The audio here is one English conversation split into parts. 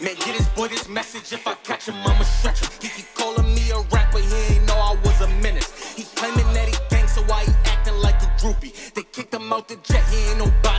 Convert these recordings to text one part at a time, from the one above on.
Man, get this boy this message. If I catch him, I'ma stretch him. He keep calling me a rapper, he ain't know I was a menace. He claiming that he gang, so why he acting like a groupie? They kicked him out the jet, he ain't nobody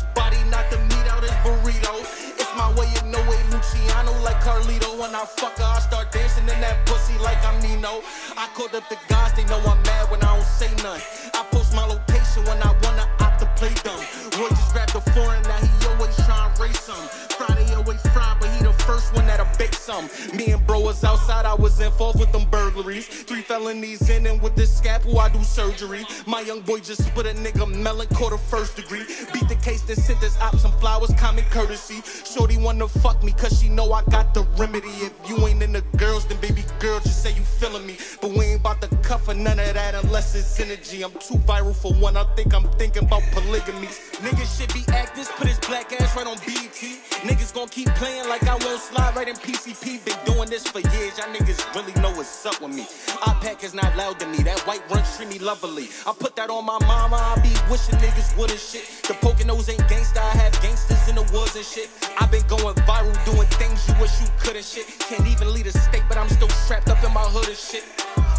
his body, knocked the meat out his burrito. It's my way, you know it, Luciano like Carlito. When I fuck her, I start dancing in that pussy like I'm Nino. I called up the guys, they know I'm mad when I don't say nothing. I post my location when I wanna opt to play dumb. Roy just grabbed the foreign, now he always trying to race some. Friday always fried, but he the first one that'll bake some. Me and was outside, I was involved with them burglaries. Three felonies in and with this scalpel, I do surgery. My young boy just split a nigga melon, caught a first degree. Beat the case, then sent this op some flowers, common courtesy. Shorty wanna fuck me, cause she know I got the remedy. If you ain't into girls, then baby girl, just say you feeling me. But we ain't about to cuff or none of that unless it's energy. I'm too viral for one, I think I'm thinking about polygamy. Niggas should be actors, put black ass right on BT. Niggas gon' keep playing like I won't slide right in PCP. Been doing this for years, y'all niggas really know what's up with me. I pack is not loud to me, that white run treat me lovely. I put that on my mama, I be wishing niggas wouldn't shit. The Poconos ain't gangsta, I have gangsters in the woods and shit. i been going viral doing things you wish you couldn't shit. Can't even lead a state, but I'm still strapped up in my hood and shit.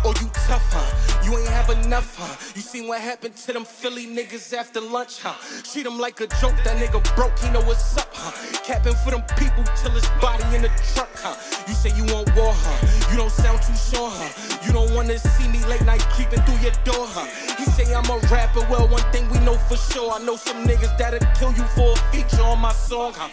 Oh, you tough, huh? Have enough, huh? You seen what happened to them Philly niggas after lunch, huh? Treat him like a joke, that nigga broke, he know what's up, huh? Capping for them people till his body in the truck, huh? You say you want war, huh? You don't sound too sure, huh? You don't wanna see me late night creeping through your door, huh? He say I'm a rapper, well, one thing we know for sure. I know some niggas that'll kill you for a feature on my song, huh?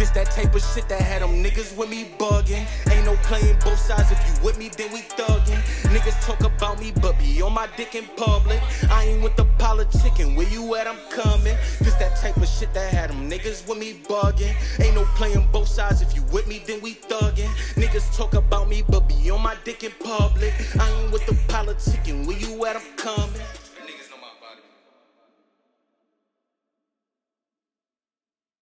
This that type of shit that had them niggas with me bugging. Ain't no playing both sides. If you with me, then we thuggin'. Niggas talk about me, but be on my dick in public. I ain't with the politicking. Where you at? I'm coming. This that type of shit that had them niggas with me bugging. Ain't no playing both sides. If you with me, then we thuggin'. Niggas talk about me, but be on my dick in public. I ain't with the politicking. Where you at? I'm coming.